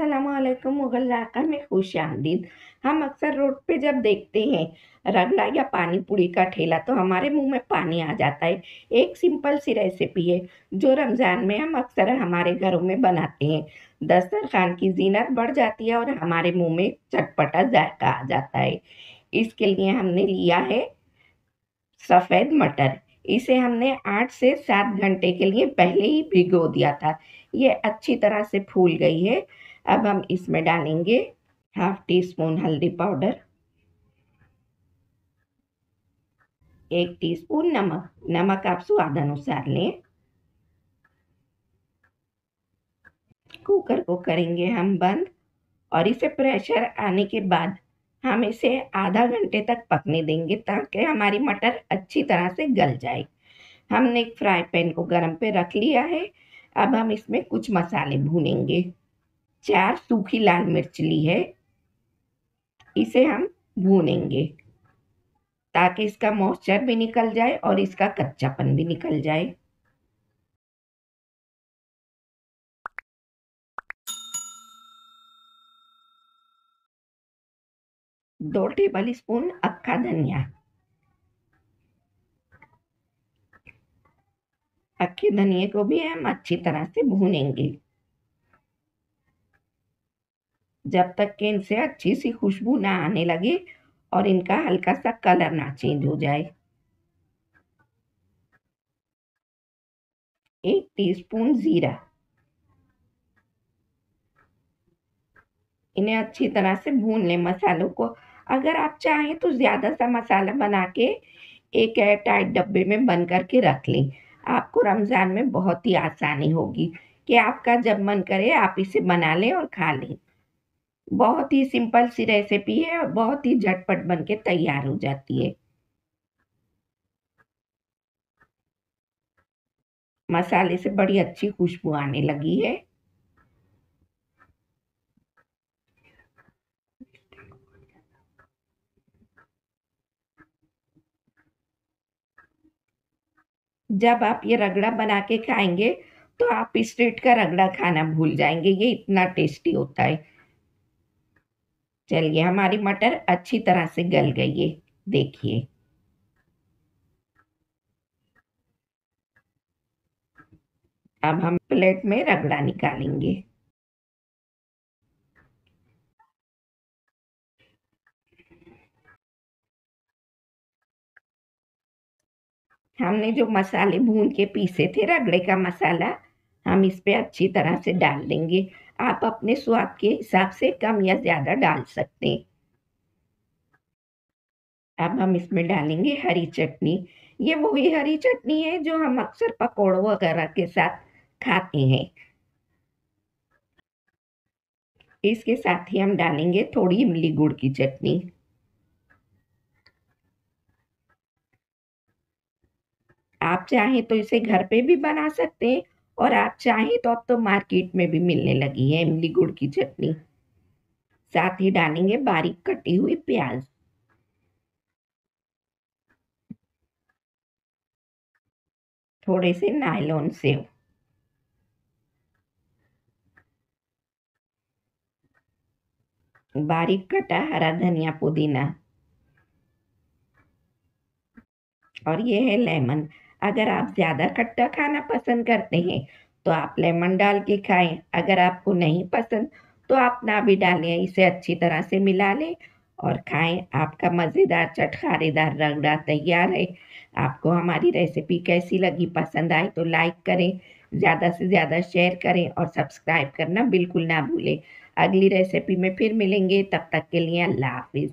असलकुम मुग़ल इलाका में खुश आमदीद। हम अक्सर रोड पे जब देखते हैं, रगड़ा या पानी पूरी का ठेला तो हमारे मुँह में पानी आ जाता है। एक सिंपल सी रेसिपी है, जो रमज़ान में हम अक्सर हमारे घरों में बनाते हैं। दस्तरखान की जीनत बढ़ जाती है और हमारे मुँह में चटपटा जायका आ जाता है। इसके लिए हमने लिया है सफ़ेद मटर। इसे हमने आठ से सात घंटे के लिए पहले ही भिगो दिया था। ये अच्छी तरह से फूल गई है। अब हम इसमें डालेंगे हाफ़ टी स्पून हल्दी पाउडर, एक टीस्पून नमक नमक आप स्वाद अनुसार लें। कुकर को करेंगे हम बंद और इसे प्रेशर आने के बाद हम इसे आधा घंटे तक पकने देंगे ताकि हमारी मटर अच्छी तरह से गल जाए। हमने एक फ्राई पैन को गर्म पे रख लिया है। अब हम इसमें कुछ मसाले भूनेंगे। चार सूखी लाल मिर्च ली है। इसे हम भूनेंगे ताकि इसका मॉइस्चर भी निकल जाए और इसका कच्चापन भी निकल जाए। दो टेबल स्पून अक्खा धनिया। अक्खे धनिए को भी हम अच्छी तरह से भूनेंगे। जब तक कि इनसे अच्छी सी खुशबू ना आने लगे और इनका हल्का सा कलर ना चेंज हो जाए। एक टीस्पून ज़ीरा। इन्हें अच्छी तरह से भून लें मसालों को। अगर आप चाहें तो ज़्यादा सा मसाला बना के एक एयर टाइट डब्बे में बंद करके रख लें। आपको रमज़ान में बहुत ही आसानी होगी कि आपका जब मन करे आप इसे बना लें और खा लें। बहुत ही सिंपल सी रेसिपी है और बहुत ही झटपट बन के तैयार हो जाती है। मसाले से बड़ी अच्छी खुशबू आने लगी है। जब आप ये रगड़ा बना के खाएँगे तो आप स्ट्रीट का रगड़ा खाना भूल जाएँगे, ये इतना टेस्टी होता है। चलिए, हमारी मटर अच्छी तरह से गल गई है। देखिए। अब हम प्लेट में रगड़ा निकालेंगे। हमने जो मसाले भून के पीसे थे, रगड़े का मसाला, हम इस पर अच्छी तरह से डाल देंगे। आप अपने स्वाद के हिसाब से कम या ज़्यादा डाल सकते हैं। अब हम इसमें डालेंगे हरी चटनी। ये वही हरी चटनी है जो हम अक्सर पकौड़ों वगैरह के साथ खाते हैं। इसके साथ ही हम डालेंगे थोड़ी इमली गुड़ की चटनी। आप चाहें तो इसे घर पे भी बना सकते हैं। और आप चाहें तो अब तो मार्केट में भी मिलने लगी है इमली गुड़ की चटनी। साथ ही डालेंगे बारीक कटी हुई प्याज। थोड़े से नायलॉन सेव। बारीक कटा हरा धनिया पुदीना। और ये है लेमन। अगर आप ज़्यादा खट्टा खाना पसंद करते हैं तो आप लेमन डाल के खाएँ। अगर आपको नहीं पसंद तो आप ना भी डालें, इसे अच्छी तरह से मिला लें और खाएँ। आपका मज़ेदार, चटखारेदार रगड़ा तैयार है। आपको हमारी रेसिपी कैसी लगी, पसंद आए तो लाइक करें, ज़्यादा से ज़्यादा शेयर करें और सब्सक्राइब करना बिल्कुल ना भूलें। अगली रेसिपी में फिर मिलेंगे, तब तक के लिए अल्लाह हाफिज़।